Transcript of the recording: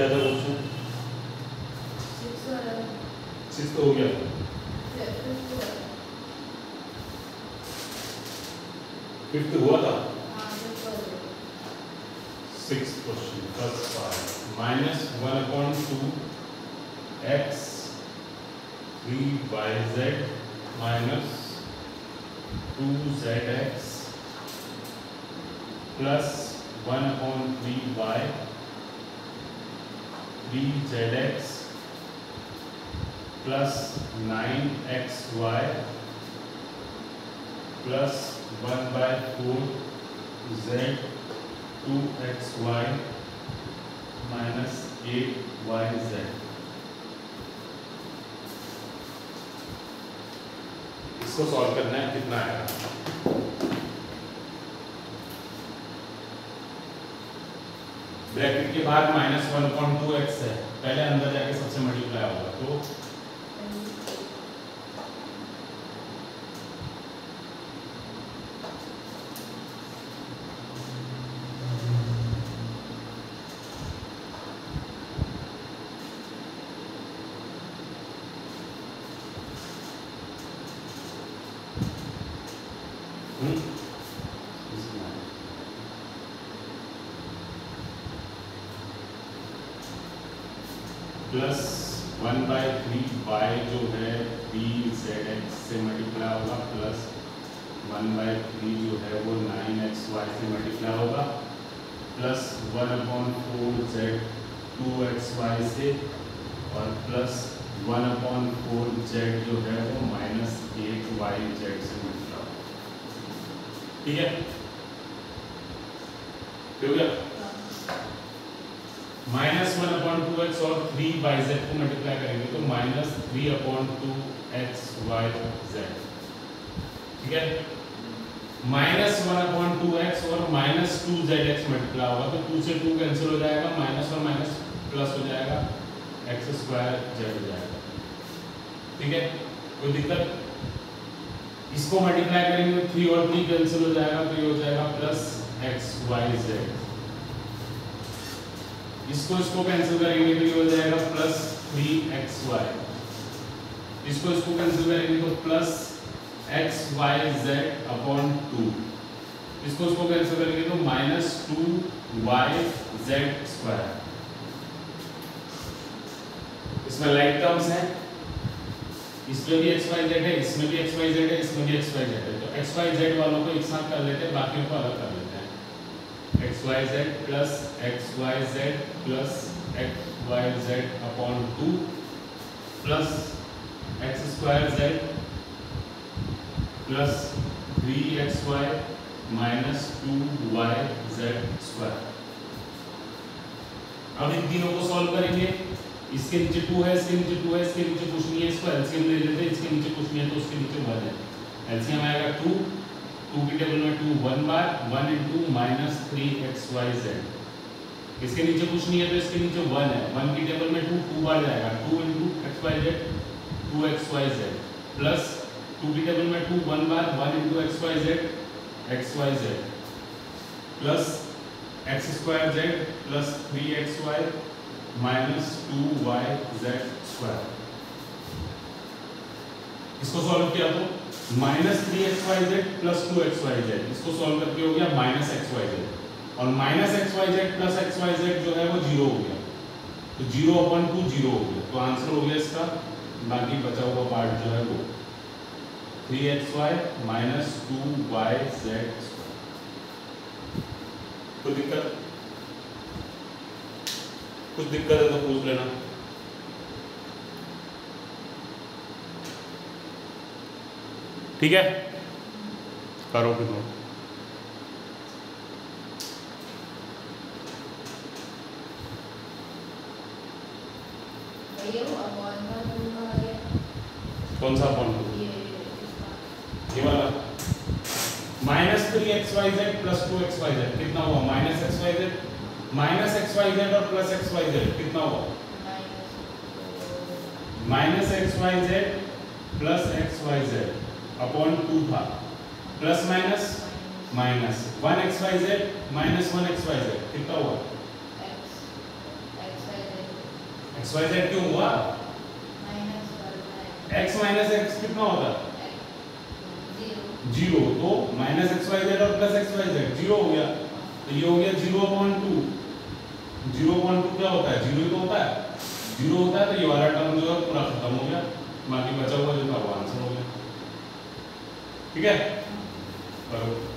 क्या था question six तो हो गया। फिफ्थ हुआ था? Six question first part minus one upon two x three y z minus two z x plus one upon three y three z x plus nine x y plus one by four z two x y minus eight y z इसको solve करना है, कितना आएगा bracket के बाद minus one point two x है पहले अंदर जाके सबसे मल्टीप्लाई होगा तो हम्म? इसमें आएगा। Plus one by three by जो है बी जेड एक्स से मल्टीप्लाई होगा प्लस वन बाय थ्री जो है वो नाइन एक्स वाई से मल्टीप्लाई होगा plus one upon four z two x y से, और plus one upon four z जो है वो माइनस एट वाई जेड से मल्टीप्लाई होगा। ठीक है? हो गया? Minus one upon two x और थ्री बाई जेड को मल्टीप्लाई करेंगे तो minus three upon two x y z. ठीक है? Minus one upon two x और minus two z x multiply होगा तो टू से टू कैंसिल हो जाएगा, माइनस और माइनस प्लस हो जाएगा, एक्स स्क्वायर जेड हो जाएगा। ठीक है? कोई दिक्कत? इसको मल्टीप्लाई करेंगे थ्री और थ्री कैंसिल हो जाएगा तो ये हो जाएगा प्लस एक्स वाई जेड। इसको इसको कैंसिल करेंगे तो ये हो जाएगा प्लस थ्री एक्स वाई इसको इसको कैंसिल करेंगे तो plus x y z upon two इसको इसको कैंसिल करेंगे तो minus two y z square इसमें लाइक टर्म्स हैं। इसमें भी एक्स वाई जेड है, इसमें भी एक्स वाई जेड है, इसमें भी एक्स वाई जेड है। तो एक्स वाई जेड वालों को एक साथ कर लेते हैं, बाकियों को अलग कर लेते हैं। X y z plus x y z plus x y z upon two plus x square z plus three x y minus two y z square अब इन तीनों को सॉल्व करेंगे। इसके नीचे टू है, इसके नीचे टू है, इसके नीचे कुछ नहीं है, इसको एलसीएम ले लेते हैं, इसके नीचे कुछ नहीं है तो उसके नीचे वन है एलसीएम आएगा टू टू की टेबल में टू वन बार one into minus three x y z इसके नीचे कुछ नहीं है तो इसके नीचे वन है। वन की टेबल में टू टू बार जाएगा। Two into x y z two x y z plus two की टेबल में टू वन बार one into x y z x y z plus x square z plus three x y minus two y z square इसको solve किया तो minus three x y z plus two x y z इसको solve करके हो गया minus x Y Z और minus x y z plus x y z जो है वो ज़ीरो हो गया। तो ज़ीरो अपन टू ज़ीरो हो गया। तो आंसर हो गया इसका। बाकी बचा हुआ पार्ट जो है वो। Three x y minus two y z कोई दिक्कत? कुछ दिक्कत है तो पूछ लेना। ठीक है? करो फिर भैया वो अपॉन टू कौन सा पॉइंट ये वाला। Minus three x y z plus two x y z कितना हुआ? Minus x y z? Minus x y z और प्लस एक्स वाई जेड कितना हुआ? Minus x y z plus x y z. Upon two था plus minus minus one x y z minus one x y z कितना हुआ? X Y Z क्यों हुआ? X minus x कितना होता? Zero तो माइनस एक्स वाई जेड और plus x y z zero हो गया। तो ये हो गया zero upon two zero upon two क्या होता है? ज़ीरो ही तो होता है। ज़ीरो होता है तो ये वाला टर्म जो है पूरा खत्म हो गया। बाकी बचा हुआ जो था वो आंसर हो गया। ठीक है? करो